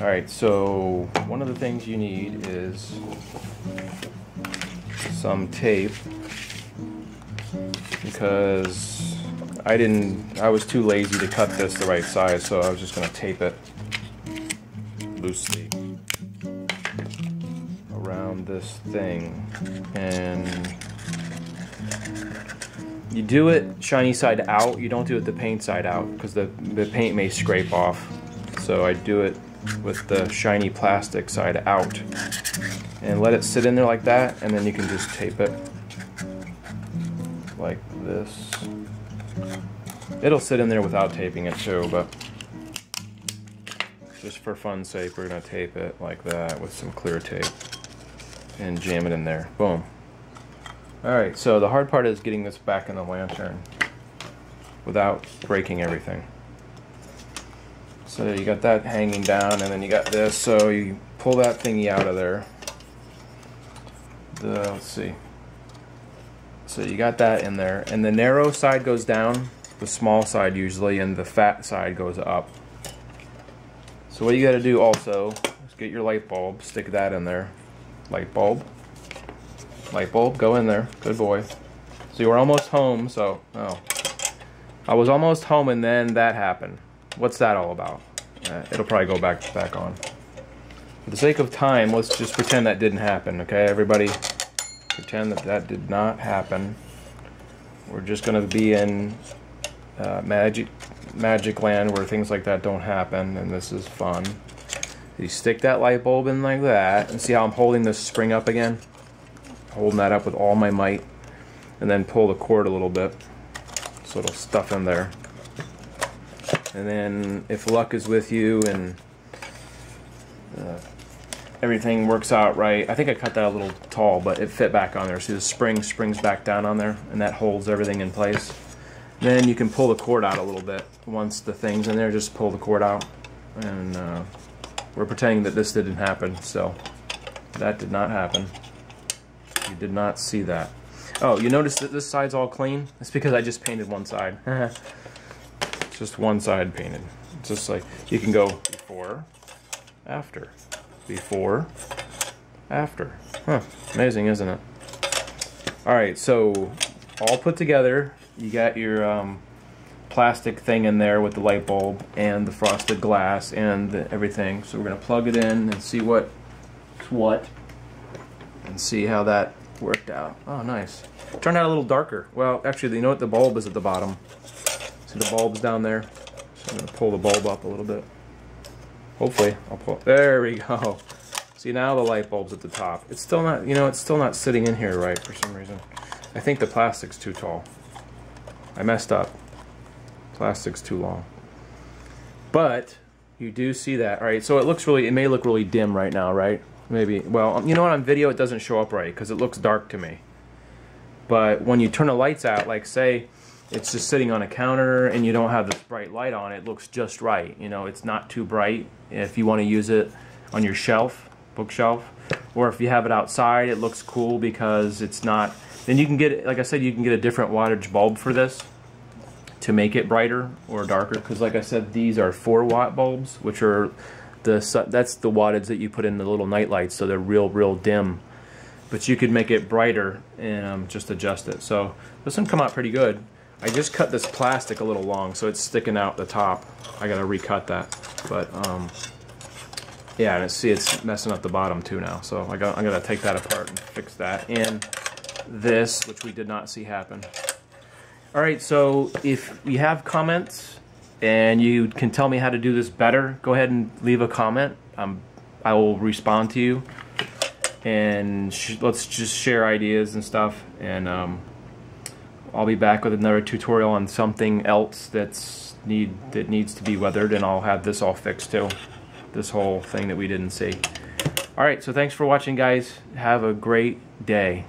Alright, so one of the things you need is some tape because I didn't, I was too lazy to cut this the right size, so I was just going to tape it loosely around this thing. And you do it shiny side out, you don't do it the paint side out because the, the paint may scrape off. So I do it with the shiny plastic side out. And let it sit in there like that and then you can just tape it like this. It'll sit in there without taping it too but just for fun's sake we're gonna tape it like that with some clear tape and jam it in there. Boom. Alright so the hard part is getting this back in the lantern without breaking everything so you got that hanging down and then you got this. So you pull that thingy out of there. The, let's see. So you got that in there. And the narrow side goes down, the small side usually, and the fat side goes up. So what you got to do also is get your light bulb, stick that in there. Light bulb. Light bulb, go in there. Good boy. So you were almost home, so, oh. I was almost home and then that happened. What's that all about? Uh, it'll probably go back back on. For the sake of time, let's just pretend that didn't happen, okay? Everybody pretend that that did not happen. We're just going to be in uh, magic magic land where things like that don't happen, and this is fun. You stick that light bulb in like that, and see how I'm holding this spring up again? Holding that up with all my might, and then pull the cord a little bit so it'll stuff in there. And then if luck is with you and uh, everything works out right, I think I cut that a little tall, but it fit back on there. See the spring springs back down on there, and that holds everything in place. Then you can pull the cord out a little bit. Once the thing's in there, just pull the cord out. And uh, we're pretending that this didn't happen, so that did not happen. You did not see that. Oh, you notice that this side's all clean? It's because I just painted one side. just one side painted. It's just like you can go before, after, before, after. Huh, amazing, isn't it? All right, so all put together, you got your um, plastic thing in there with the light bulb and the frosted glass and the, everything. So we're gonna plug it in and see what what and see how that worked out. Oh, nice. Turned out a little darker. Well, actually, you know what? The bulb is at the bottom. See the bulbs down there? So I'm to pull the bulb up a little bit. Hopefully, I'll pull. There we go. See now the light bulb's at the top. It's still not, you know, it's still not sitting in here right for some reason. I think the plastic's too tall. I messed up. Plastic's too long. But you do see that. Right, so it looks really, it may look really dim right now, right? Maybe. Well, um, you know what? On video, it doesn't show up right because it looks dark to me. But when you turn the lights out, like say it's just sitting on a counter and you don't have this bright light on, it looks just right. You know, it's not too bright. If you want to use it on your shelf, bookshelf, or if you have it outside, it looks cool because it's not. Then you can get, like I said, you can get a different wattage bulb for this to make it brighter or darker. Because, like I said, these are four watt bulbs, which are the that's the wattage that you put in the little night lights, so they're real, real dim. But you could make it brighter and um, just adjust it. So this one come out pretty good. I just cut this plastic a little long, so it's sticking out the top. I gotta recut that, but um, yeah, and see it's messing up the bottom too now. So I I'm gonna take that apart and fix that. And this, which we did not see happen. All right, so if you have comments and you can tell me how to do this better, go ahead and leave a comment. Um, I will respond to you, and let's just share ideas and stuff. And um, I'll be back with another tutorial on something else that's need that needs to be weathered and I'll have this all fixed too. This whole thing that we didn't see. Alright so thanks for watching guys. Have a great day